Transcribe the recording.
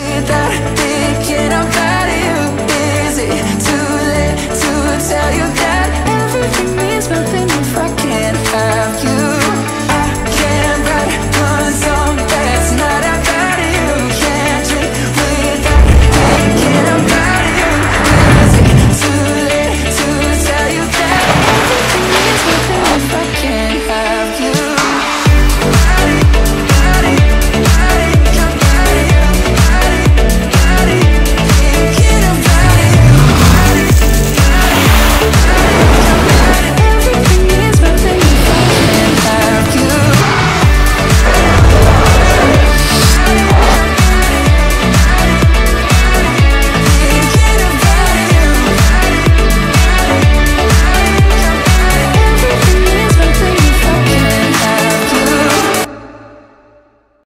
that